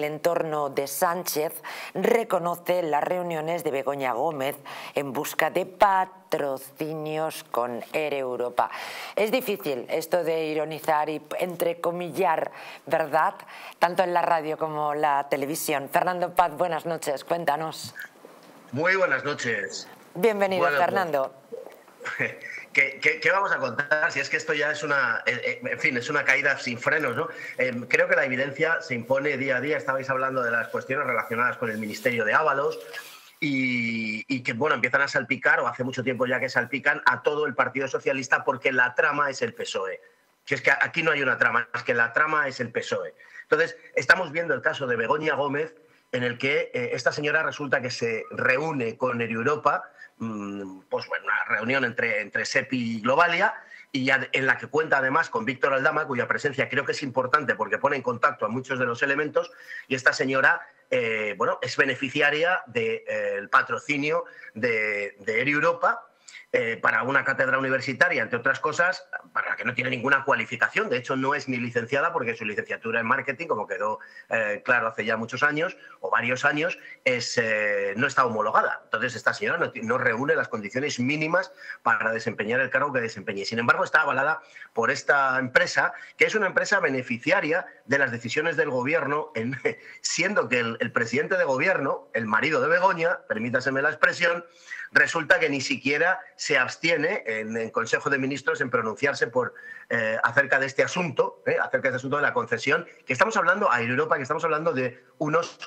El entorno de Sánchez reconoce las reuniones de Begoña Gómez en busca de patrocinios con Air Europa. Es difícil esto de ironizar y entrecomillar, ¿verdad? Tanto en la radio como la televisión. Fernando Paz, buenas noches, cuéntanos. Muy buenas noches. Bienvenido, Fernando. ¿Qué, vamos a contar? Si es que esto ya es una, eh, eh, en fin, es una caída sin frenos, ¿no? Eh, creo que la evidencia se impone día a día. Estabais hablando de las cuestiones relacionadas con el Ministerio de Ábalos y, que, bueno, empiezan a salpicar, o hace mucho tiempo ya que salpican, a todo el Partido Socialista porque la trama es el PSOE. Si es que aquí no hay una trama, es que la trama es el PSOE. Entonces, estamos viendo el caso de Begoña Gómez, en el que esta señora resulta que se reúne con Europa Mm, pues bueno, una reunión entre, entre SEPI y Globalia, y en la que cuenta además con Víctor Aldama, cuya presencia creo que es importante porque pone en contacto a muchos de los elementos, y esta señora eh, bueno, es beneficiaria del eh, patrocinio de, de Europa, eh, para una cátedra universitaria, entre otras cosas, para la que no tiene ninguna cualificación. De hecho, no es ni licenciada porque su licenciatura en marketing, como quedó eh, claro hace ya muchos años o varios años, es, eh, no está homologada. Entonces, esta señora no, no, reúne las condiciones mínimas para desempeñar el cargo que desempeñe. Sin embargo, está avalada por esta empresa, que es una empresa beneficiaria de las decisiones del gobierno, en, siendo que el, el presidente de gobierno, el marido de Begoña, permítaseme la expresión, resulta que ni siquiera se abstiene en el Consejo de Ministros en pronunciarse por, eh, acerca de este asunto, eh, acerca de este asunto de la concesión, que estamos hablando a Europa, que estamos hablando de unos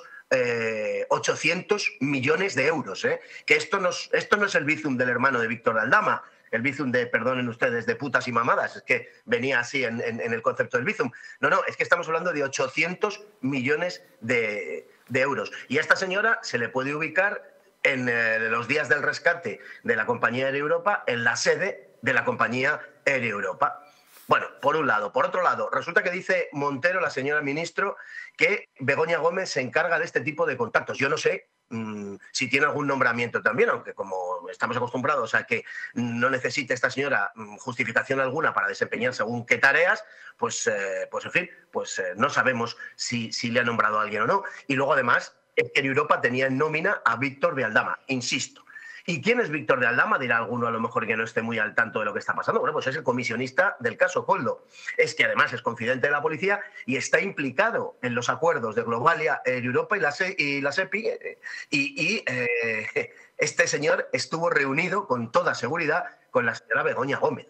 800 eh, millones de euros. Que esto no, esto no es el bizum del hermano de Víctor Aldama, el bizum de, perdonen ustedes, de putas y mamadas, es que venía así en, el concepto del bizum. No, no, es que estamos hablando de 800 millones de, de euros. Y a esta señora se le puede ubicar en eh, los días del rescate de la compañía Air Europa en la sede de la compañía Air Europa. Bueno, por un lado. Por otro lado, resulta que dice Montero, la señora ministro, que Begoña Gómez se encarga de este tipo de contactos. Yo no sé mm, si tiene algún nombramiento también, aunque como estamos acostumbrados a que no necesite esta señora mm, justificación alguna para desempeñar según qué tareas, pues, eh, pues en fin, pues eh, no sabemos si, si le ha nombrado a alguien o no. Y luego además es que en Europa tenía en nómina a Víctor de Aldama, insisto. ¿Y quién es Víctor de Aldama? Dirá alguno a lo mejor que no esté muy al tanto de lo que está pasando. Bueno, pues es el comisionista del caso Coldo. Es que además es confidente de la policía y está implicado en los acuerdos de Globalia, Europa y la, y la SEPI. Eh, y, eh, este señor estuvo reunido con toda seguridad con la señora Begoña Gómez.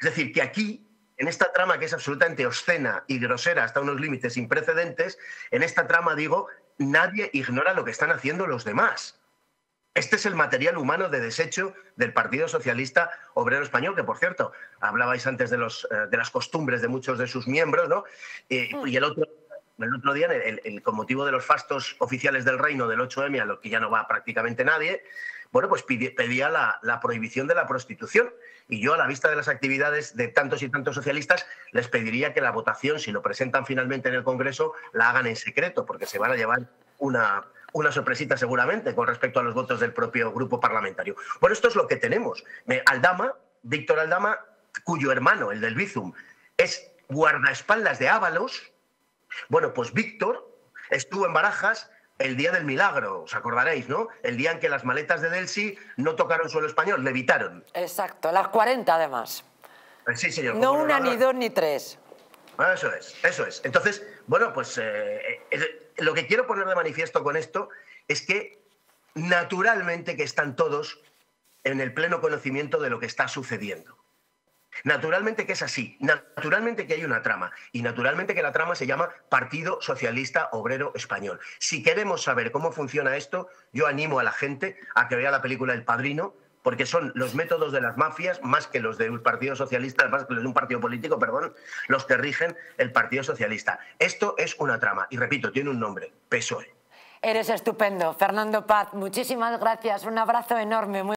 Es decir, que aquí en esta trama que es absolutamente obscena y grosera hasta unos límites sin precedentes, en esta trama digo nadie ignora lo que están haciendo los demás. Este es el material humano de desecho del Partido Socialista Obrero Español, que por cierto, hablabais antes de, los, eh, de las costumbres de muchos de sus miembros, ¿no? Mm. y el otro, el otro día, con motivo de los fastos oficiales del reino del 8M, a lo que ya no va prácticamente nadie, bueno, pues pedía la, la, prohibición de la prostitución. Y yo, a la vista de las actividades de tantos y tantos socialistas, les pediría que la votación, si lo presentan finalmente en el Congreso, la hagan en secreto, porque se van a llevar una, una sorpresita seguramente con respecto a los votos del propio grupo parlamentario. Bueno, esto es lo que tenemos. Aldama, Víctor Aldama, cuyo hermano, el del Bizum, es guardaespaldas de Ábalos. Bueno, pues Víctor estuvo en Barajas el día del milagro, os acordaréis, ¿no? El día en que las maletas de Delsi no tocaron suelo español, levitaron. Exacto, las 40 además. Eh, sí, señor. No una, ni dos, ni tres. Eso es, eso es. Entonces, bueno, pues eh, eh, lo que quiero poner de manifiesto con esto es que naturalmente que están todos en el pleno conocimiento de lo que está sucediendo. Naturalmente que es así, naturalmente que hay una trama y naturalmente que la trama se llama Partido Socialista Obrero Español. Si queremos saber cómo funciona esto, yo animo a la gente a que vea la película El Padrino, porque son los métodos de las mafias, más que los de un partido socialista, más que los de un partido político, perdón, los que rigen el Partido Socialista. Esto es una trama, y repito, tiene un nombre, PSOE. Eres estupendo, Fernando Paz. Muchísimas gracias, un abrazo enorme.